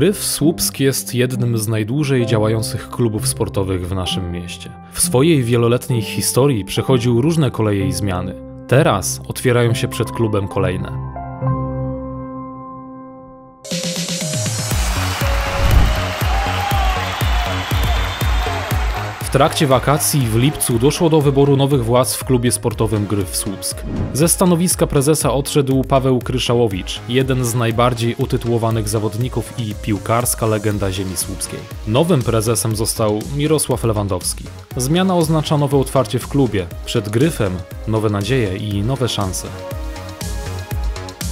Gryf Słupsk jest jednym z najdłużej działających klubów sportowych w naszym mieście. W swojej wieloletniej historii przechodził różne koleje i zmiany. Teraz otwierają się przed klubem kolejne. W trakcie wakacji w lipcu doszło do wyboru nowych władz w klubie sportowym Gryf Słupsk. Ze stanowiska prezesa odszedł Paweł Kryszałowicz, jeden z najbardziej utytułowanych zawodników i piłkarska legenda ziemi słupskiej. Nowym prezesem został Mirosław Lewandowski. Zmiana oznacza nowe otwarcie w klubie. Przed Gryfem nowe nadzieje i nowe szanse.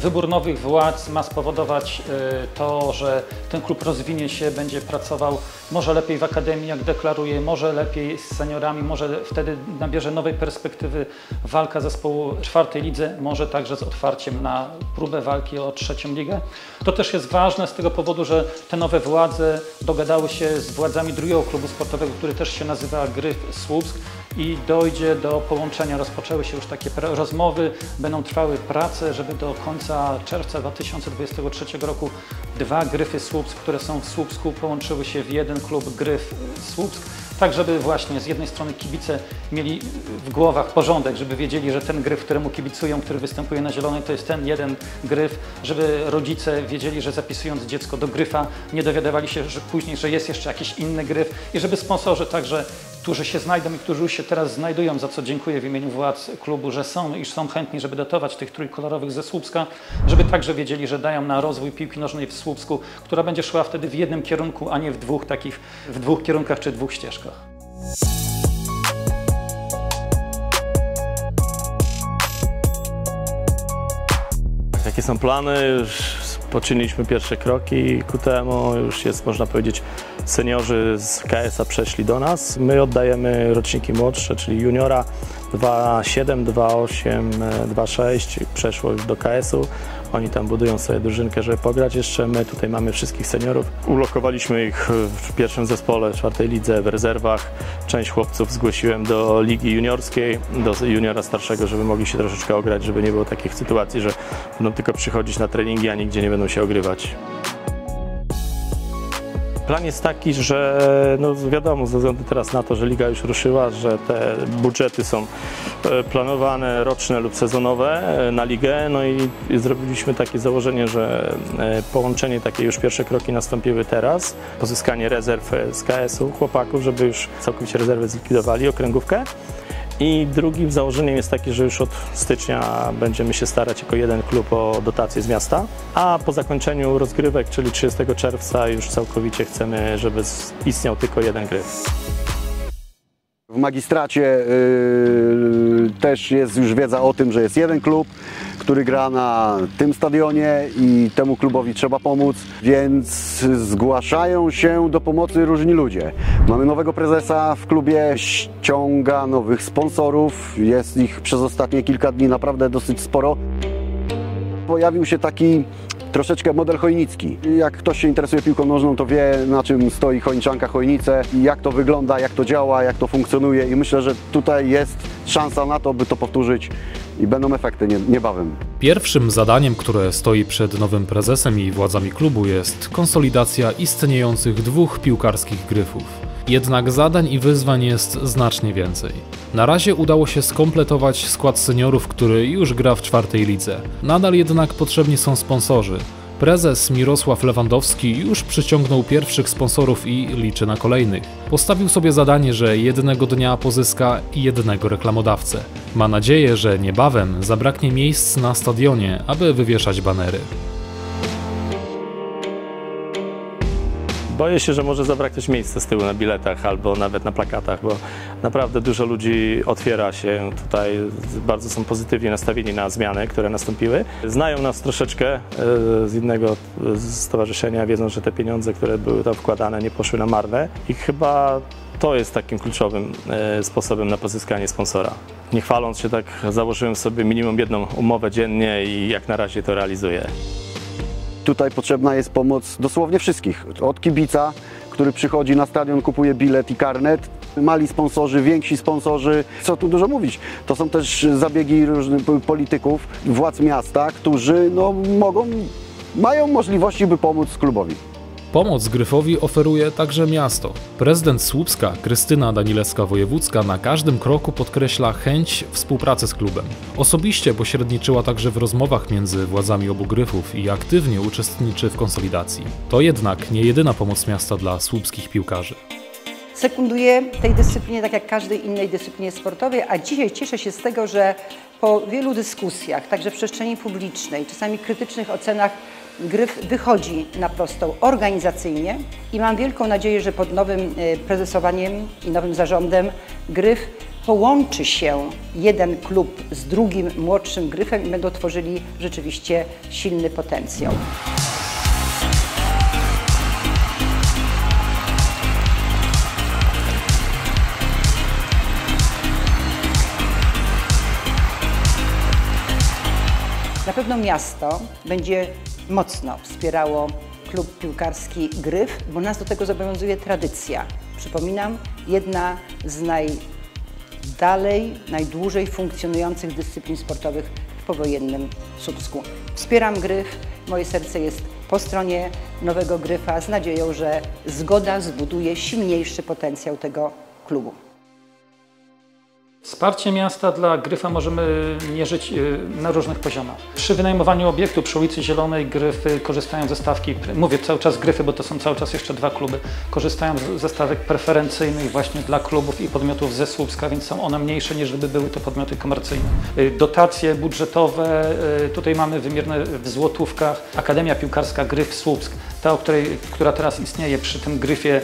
Wybór nowych władz ma spowodować y, to, że ten klub rozwinie się, będzie pracował może lepiej w akademii, jak deklaruje, może lepiej z seniorami, może wtedy nabierze nowej perspektywy walka zespołu czwartej lidze, może także z otwarciem na próbę walki o trzecią ligę. To też jest ważne z tego powodu, że te nowe władze dogadały się z władzami drugiego klubu sportowego, który też się nazywa Gryf Słupsk i dojdzie do połączenia. Rozpoczęły się już takie rozmowy, będą trwały prace, żeby do końca czerwca 2023 roku dwa Gryfy Słupsk, które są w Słupsku, połączyły się w jeden klub Gryf Słupsk. Tak żeby właśnie z jednej strony kibice mieli w głowach porządek, żeby wiedzieli, że ten gryf, któremu kibicują, który występuje na zielonej, to jest ten jeden gryf, żeby rodzice wiedzieli, że zapisując dziecko do gryfa nie dowiadywali się że później, że jest jeszcze jakiś inny gryf i żeby sponsorzy także którzy się znajdą i którzy już się teraz znajdują, za co dziękuję w imieniu władz klubu, że są, iż są chętni, żeby dotować tych trójkolorowych ze Słupska, żeby także wiedzieli, że dają na rozwój piłki nożnej w Słupsku, która będzie szła wtedy w jednym kierunku, a nie w dwóch takich, w dwóch kierunkach czy dwóch ścieżkach. Jakie są plany? Poczyniliśmy pierwsze kroki ku temu. Już jest, można powiedzieć, seniorzy z KS-a przeszli do nas. My oddajemy roczniki młodsze, czyli juniora 2.7, 2.8, 2.6 przeszło już do KS-u. Oni tam budują sobie drużynkę, żeby pograć jeszcze. My tutaj mamy wszystkich seniorów. Ulokowaliśmy ich w pierwszym zespole, czwartej lidze, w rezerwach. Część chłopców zgłosiłem do ligi juniorskiej, do juniora starszego, żeby mogli się troszeczkę ograć, żeby nie było takich sytuacji, że będą tylko przychodzić na treningi, a nigdzie nie będą się ogrywać. Plan jest taki, że no wiadomo, ze względu teraz na to, że liga już ruszyła, że te budżety są e, planowane roczne lub sezonowe e, na ligę, no i zrobiliśmy takie założenie, że e, połączenie, takie już pierwsze kroki nastąpiły teraz, pozyskanie rezerw z KS-u chłopaków, żeby już całkowicie rezerwy zlikwidowali, okręgówkę. I drugim założeniem jest takie, że już od stycznia będziemy się starać jako jeden klub o dotację z miasta, a po zakończeniu rozgrywek, czyli 30 czerwca już całkowicie chcemy, żeby istniał tylko jeden gryf. W magistracie yy, też jest już wiedza o tym, że jest jeden klub, który gra na tym stadionie i temu klubowi trzeba pomóc, więc zgłaszają się do pomocy różni ludzie. Mamy nowego prezesa w klubie, ściąga nowych sponsorów, jest ich przez ostatnie kilka dni naprawdę dosyć sporo. Pojawił się taki troszeczkę model chojnicki. Jak ktoś się interesuje piłką nożną, to wie na czym stoi chojniczanka, chojnice jak to wygląda, jak to działa, jak to funkcjonuje i myślę, że tutaj jest szansa na to, by to powtórzyć i będą efekty niebawem. Pierwszym zadaniem, które stoi przed nowym prezesem i władzami klubu jest konsolidacja istniejących dwóch piłkarskich gryfów. Jednak zadań i wyzwań jest znacznie więcej. Na razie udało się skompletować skład seniorów, który już gra w czwartej lidze. Nadal jednak potrzebni są sponsorzy. Prezes Mirosław Lewandowski już przyciągnął pierwszych sponsorów i liczy na kolejnych. Postawił sobie zadanie, że jednego dnia pozyska jednego reklamodawcę. Ma nadzieję, że niebawem zabraknie miejsc na stadionie, aby wywieszać banery. Boję się, że może zabraknąć miejsca z tyłu na biletach albo nawet na plakatach, bo naprawdę dużo ludzi otwiera się tutaj, bardzo są pozytywnie nastawieni na zmiany, które nastąpiły. Znają nas troszeczkę e, z innego stowarzyszenia, wiedzą, że te pieniądze, które były tam wkładane, nie poszły na marne i chyba to jest takim kluczowym e, sposobem na pozyskanie sponsora. Nie chwaląc się tak, założyłem sobie minimum jedną umowę dziennie i jak na razie to realizuję. Tutaj potrzebna jest pomoc dosłownie wszystkich. Od kibica, który przychodzi na stadion, kupuje bilet i karnet, mali sponsorzy, więksi sponsorzy. Co tu dużo mówić? To są też zabiegi różnych polityków, władz miasta, którzy no, mogą, mają możliwości, by pomóc klubowi. Pomoc Gryfowi oferuje także miasto. Prezydent Słupska, Krystyna Danilewska-Wojewódzka na każdym kroku podkreśla chęć współpracy z klubem. Osobiście pośredniczyła także w rozmowach między władzami obu Gryfów i aktywnie uczestniczy w konsolidacji. To jednak nie jedyna pomoc miasta dla słupskich piłkarzy. Sekunduję tej dyscyplinie tak jak każdej innej dyscyplinie sportowej, a dzisiaj cieszę się z tego, że po wielu dyskusjach, także w przestrzeni publicznej, czasami krytycznych ocenach, Gryf wychodzi na prostą organizacyjnie i mam wielką nadzieję, że pod nowym e, prezesowaniem i nowym zarządem Gryf połączy się jeden klub z drugim młodszym Gryfem i będą tworzyli rzeczywiście silny potencjał. Na pewno miasto będzie mocno wspierało klub piłkarski Gryf, bo nas do tego zobowiązuje tradycja. Przypominam, jedna z najdalej, najdłużej funkcjonujących dyscyplin sportowych w powojennym Słupsku. Wspieram Gryf, moje serce jest po stronie nowego Gryfa z nadzieją, że zgoda zbuduje silniejszy potencjał tego klubu. Wsparcie miasta dla Gryfa możemy mierzyć y, na różnych poziomach. Przy wynajmowaniu obiektu przy ulicy Zielonej Gryfy korzystają ze stawki, mówię cały czas Gryfy, bo to są cały czas jeszcze dwa kluby, korzystają ze stawek preferencyjnych właśnie dla klubów i podmiotów ze Słupska, więc są one mniejsze niż gdyby były to podmioty komercyjne. Y, dotacje budżetowe, y, tutaj mamy wymierne w złotówkach. Akademia Piłkarska Gryf Słupsk, ta, której, która teraz istnieje przy tym Gryfie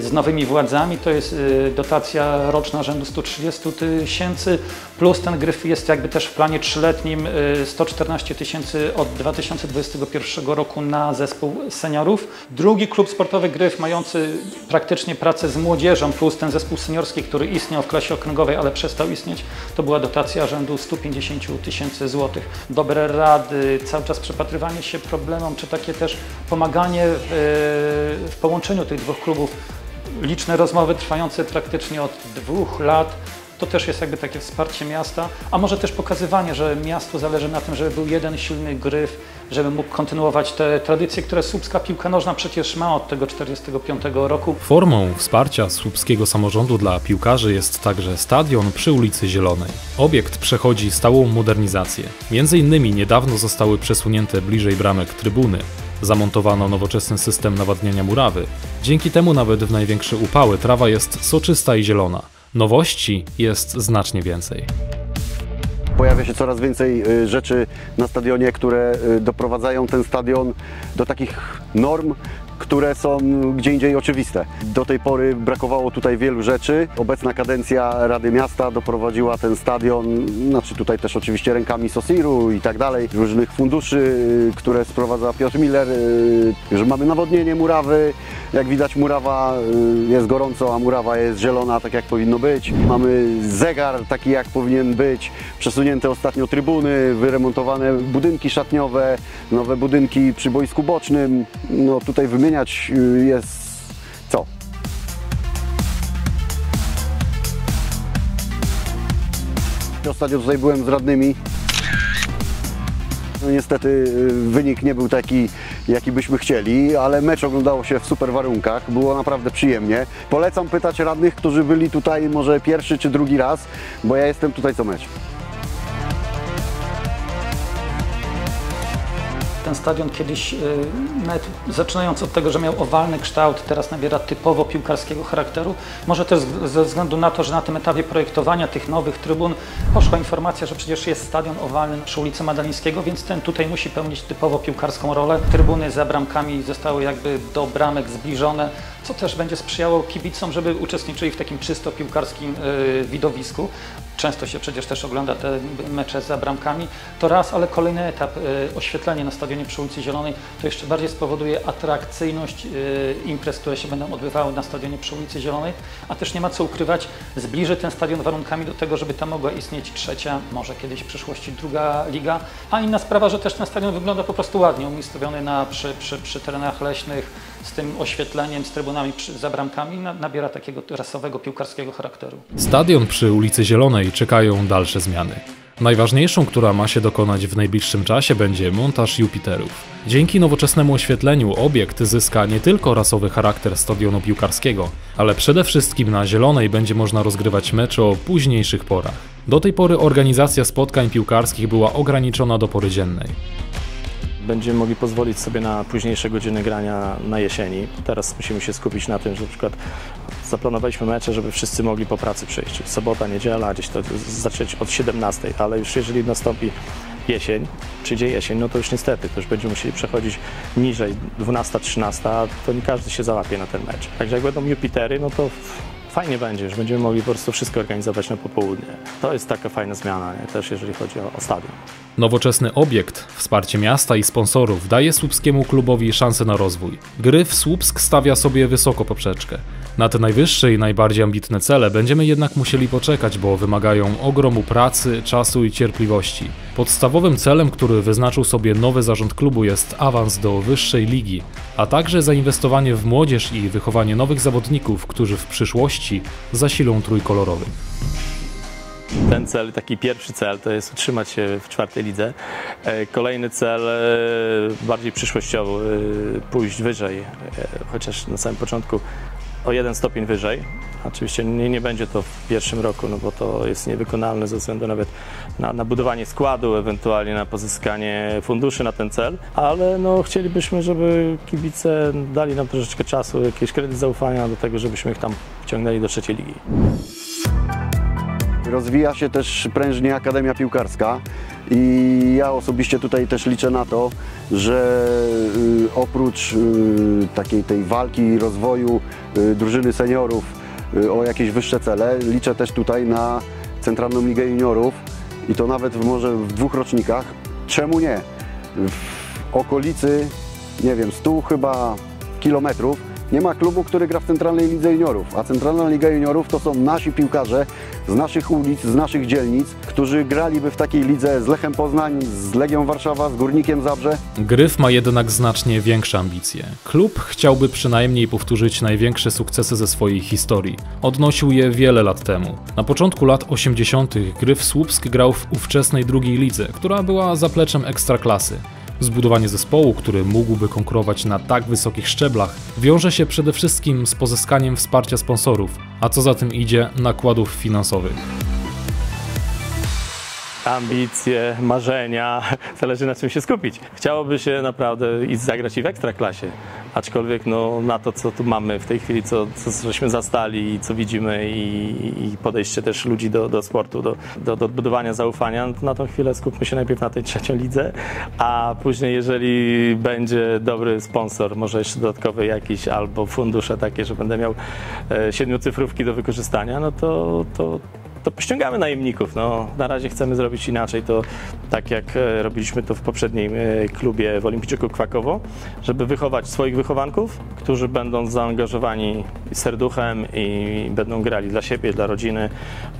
z nowymi władzami. To jest y, dotacja roczna rzędu 130 tysięcy, plus ten gryf jest jakby też w planie trzyletnim 114 y, tysięcy od 2021 roku na zespół seniorów. Drugi klub sportowy Gryf mający praktycznie pracę z młodzieżą, plus ten zespół seniorski, który istniał w klasie okręgowej, ale przestał istnieć, to była dotacja rzędu 150 tysięcy złotych. Dobre rady, cały czas przypatrywanie się problemom, czy takie też pomaganie w, w połączeniu tych dwóch klubów liczne rozmowy trwające praktycznie od dwóch lat. To też jest jakby takie wsparcie miasta, a może też pokazywanie, że miastu zależy na tym, żeby był jeden silny gryf, żeby mógł kontynuować te tradycje, które słupska piłka nożna przecież ma od tego 45 roku. Formą wsparcia słupskiego samorządu dla piłkarzy jest także stadion przy ulicy Zielonej. Obiekt przechodzi stałą modernizację. Między innymi niedawno zostały przesunięte bliżej bramek trybuny, Zamontowano nowoczesny system nawadniania murawy. Dzięki temu nawet w największe upały trawa jest soczysta i zielona. Nowości jest znacznie więcej. Pojawia się coraz więcej y, rzeczy na stadionie, które y, doprowadzają ten stadion do takich norm, które są gdzie indziej oczywiste. Do tej pory brakowało tutaj wielu rzeczy. Obecna kadencja Rady Miasta doprowadziła ten stadion, znaczy tutaj też oczywiście rękami Sosiru i tak dalej, różnych funduszy, które sprowadza Piotr Miller, y, że mamy nawodnienie murawy, jak widać murawa y, jest gorąco, a murawa jest zielona, tak jak powinno być. Mamy zegar taki jak powinien być, przesunięte ostatnio trybuny, wyremontowane budynki szatniowe, nowe budynki przy boisku bocznym. No tutaj wymieniać y, jest co? Ostatnio tutaj byłem z radnymi no niestety y, wynik nie był taki, jaki byśmy chcieli, ale mecz oglądało się w super warunkach, było naprawdę przyjemnie. Polecam pytać radnych, którzy byli tutaj może pierwszy czy drugi raz, bo ja jestem tutaj co mecz. Ten stadion kiedyś, y, nawet zaczynając od tego, że miał owalny kształt, teraz nabiera typowo piłkarskiego charakteru. Może też ze względu na to, że na tym etapie projektowania tych nowych trybun poszła informacja, że przecież jest stadion owalny przy ulicy Madalińskiego, więc ten tutaj musi pełnić typowo piłkarską rolę. Trybuny za bramkami zostały jakby do bramek zbliżone, co też będzie sprzyjało kibicom, żeby uczestniczyli w takim czysto piłkarskim y, widowisku. Często się przecież też ogląda te mecze za bramkami. To raz, ale kolejny etap, y, oświetlenie na stadionie przy ulicy Zielonej, to jeszcze bardziej spowoduje atrakcyjność y, imprez, które się będą odbywały na stadionie przy ulicy Zielonej, a też nie ma co ukrywać, zbliży ten stadion warunkami do tego, żeby tam mogła istnieć trzecia, może kiedyś w przyszłości druga liga. A inna sprawa, że też ten stadion wygląda po prostu ładnie, umiejscowiony na, przy, przy, przy terenach leśnych, z tym oświetleniem, z trybunami przy, za bramkami, nabiera takiego rasowego, piłkarskiego charakteru. Stadion przy ulicy Zielonej czekają dalsze zmiany. Najważniejszą, która ma się dokonać w najbliższym czasie, będzie montaż Jupiterów. Dzięki nowoczesnemu oświetleniu obiekt zyska nie tylko rasowy charakter stadionu piłkarskiego, ale przede wszystkim na zielonej będzie można rozgrywać mecze o późniejszych porach. Do tej pory organizacja spotkań piłkarskich była ograniczona do pory dziennej. Będziemy mogli pozwolić sobie na późniejsze godziny grania na jesieni. Teraz musimy się skupić na tym, że na przykład zaplanowaliśmy mecze, żeby wszyscy mogli po pracy przyjść. Sobota, niedziela, gdzieś to zacząć od 17, ale już jeżeli nastąpi jesień, przyjdzie jesień, no to już niestety, to już będziemy musieli przechodzić niżej, 12-13, to nie każdy się załapie na ten mecz. Także jak będą Jupitery, no to fajnie będzie, że będziemy mogli po prostu wszystko organizować na popołudnie. To jest taka fajna zmiana, nie? też jeżeli chodzi o, o stadion. Nowoczesny obiekt, wsparcie miasta i sponsorów daje słupskiemu klubowi szansę na rozwój. Gryf Słupsk stawia sobie wysoko poprzeczkę. Na te najwyższe i najbardziej ambitne cele będziemy jednak musieli poczekać, bo wymagają ogromu pracy, czasu i cierpliwości. Podstawowym celem, który wyznaczył sobie nowy zarząd klubu jest awans do wyższej ligi, a także zainwestowanie w młodzież i wychowanie nowych zawodników, którzy w przyszłości zasilą trójkolorowy. Ten cel, taki pierwszy cel, to jest utrzymać się w czwartej lidze. E, kolejny cel, e, bardziej przyszłościowy, e, pójść wyżej, chociaż na samym początku o jeden stopień wyżej. Oczywiście nie, nie będzie to w pierwszym roku, no bo to jest niewykonalne ze względu nawet na, na budowanie składu, ewentualnie na pozyskanie funduszy na ten cel, ale no, chcielibyśmy, żeby kibice dali nam troszeczkę czasu, jakiś kredyt zaufania do tego, żebyśmy ich tam wciągnęli do trzeciej ligi. Rozwija się też prężnie Akademia Piłkarska i ja osobiście tutaj też liczę na to, że y, oprócz y, takiej tej walki i rozwoju y, drużyny seniorów o jakieś wyższe cele, liczę też tutaj na Centralną Ligę Juniorów i to nawet może w dwóch rocznikach. Czemu nie? W okolicy, nie wiem, 100 chyba kilometrów nie ma klubu, który gra w Centralnej Lidze Juniorów, a Centralna Liga Juniorów to są nasi piłkarze z naszych ulic, z naszych dzielnic, którzy graliby w takiej lidze z Lechem Poznań, z Legią Warszawa, z Górnikiem Zabrze. Gryf ma jednak znacznie większe ambicje. Klub chciałby przynajmniej powtórzyć największe sukcesy ze swojej historii. Odnosił je wiele lat temu. Na początku lat 80. Gryf Słupsk grał w ówczesnej drugiej lidze, która była zapleczem ekstraklasy. Zbudowanie zespołu, który mógłby konkurować na tak wysokich szczeblach, wiąże się przede wszystkim z pozyskaniem wsparcia sponsorów, a co za tym idzie, nakładów finansowych ambicje, marzenia, zależy na czym się skupić. Chciałoby się naprawdę iść zagrać i w ekstraklasie, aczkolwiek no, na to, co tu mamy w tej chwili, co, co żeśmy zastali i co widzimy i, i podejście też ludzi do, do sportu, do, do, do odbudowania zaufania, na tą chwilę skupmy się najpierw na tej trzeciej lidze, a później jeżeli będzie dobry sponsor, może jeszcze dodatkowy jakiś, albo fundusze takie, że będę miał e, siedmiocyfrówki do wykorzystania, no to, to to pościągamy najemników. No, na razie chcemy zrobić inaczej, to tak jak e, robiliśmy to w poprzednim e, klubie w Olimpijczyku Kwakowo, żeby wychować swoich wychowanków, którzy będą zaangażowani serduchem i będą grali dla siebie, dla rodziny,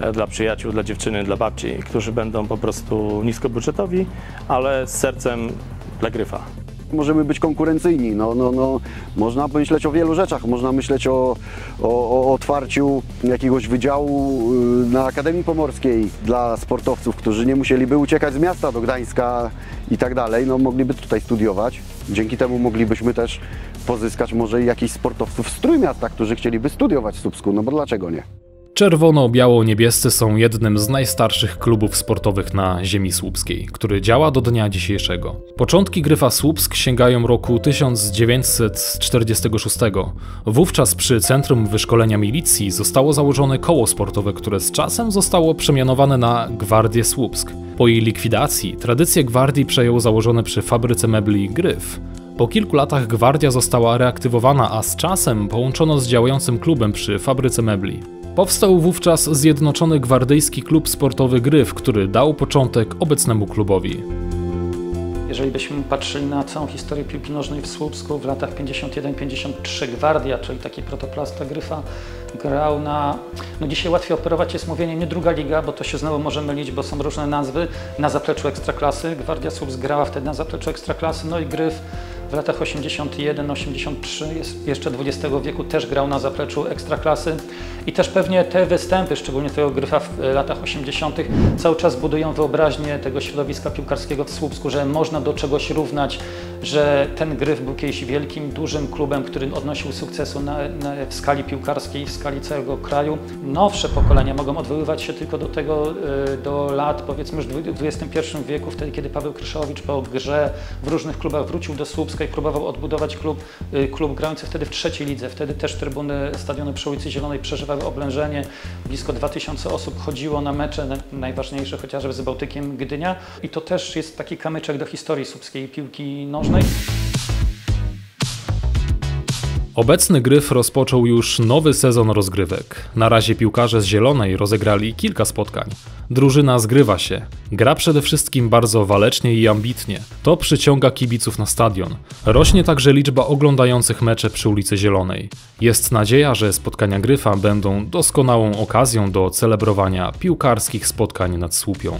e, dla przyjaciół, dla dziewczyny, dla babci, którzy będą po prostu niskobudżetowi, ale z sercem dla gryfa możemy być konkurencyjni. No, no, no, można myśleć o wielu rzeczach. Można myśleć o, o, o otwarciu jakiegoś wydziału y, na Akademii Pomorskiej dla sportowców, którzy nie musieliby uciekać z miasta do Gdańska i tak dalej. No, mogliby tutaj studiować. Dzięki temu moglibyśmy też pozyskać może jakichś sportowców z Trójmiasta, którzy chcieliby studiować w Słupsku. No bo dlaczego nie? Czerwono-biało-niebiescy są jednym z najstarszych klubów sportowych na ziemi słupskiej, który działa do dnia dzisiejszego. Początki Gryfa Słupsk sięgają roku 1946. Wówczas przy Centrum Wyszkolenia Milicji zostało założone koło sportowe, które z czasem zostało przemianowane na Gwardię Słupsk. Po jej likwidacji tradycję gwardii przejął założony przy fabryce mebli Gryf. Po kilku latach gwardia została reaktywowana, a z czasem połączono z działającym klubem przy fabryce mebli. Powstał wówczas Zjednoczony Gwardyjski Klub Sportowy Gryf, który dał początek obecnemu klubowi. Jeżeli byśmy patrzyli na całą historię piłki nożnej w Słupsku w latach 51-53 Gwardia, czyli taki protoplasta Gryfa, grał na... No dzisiaj łatwiej operować jest mówienie nie druga liga, bo to się znowu może mylić, bo są różne nazwy. Na zapleczu Ekstraklasy. Gwardia Słupsk grała wtedy na zapleczu Ekstraklasy, no i Gryf w latach 81-83, jeszcze XX wieku, też grał na zapleczu ekstraklasy i też pewnie te występy, szczególnie tego gryfa w latach 80., cały czas budują wyobraźnię tego środowiska piłkarskiego w Słupsku, że można do czegoś równać, że ten gryf był kiedyś wielkim, dużym klubem, który odnosił sukcesu na, na, w skali piłkarskiej, w skali całego kraju. Nowsze pokolenia mogą odwoływać się tylko do tego, y, do lat powiedzmy już w XXI wieku, wtedy kiedy Paweł Kryszowicz po grze w różnych klubach wrócił do Słupska próbował odbudować klub, y, klub grający wtedy w trzeciej lidze. Wtedy też trybuny stadiony przy ulicy Zielonej przeżywały oblężenie. Blisko 2000 osób chodziło na mecze, najważniejsze chociażby z Bałtykiem Gdynia. I to też jest taki kamyczek do historii słupskiej piłki nożnej. Obecny Gryf rozpoczął już nowy sezon rozgrywek. Na razie piłkarze z Zielonej rozegrali kilka spotkań. Drużyna zgrywa się. Gra przede wszystkim bardzo walecznie i ambitnie. To przyciąga kibiców na stadion. Rośnie także liczba oglądających mecze przy ulicy Zielonej. Jest nadzieja, że spotkania Gryfa będą doskonałą okazją do celebrowania piłkarskich spotkań nad Słupią.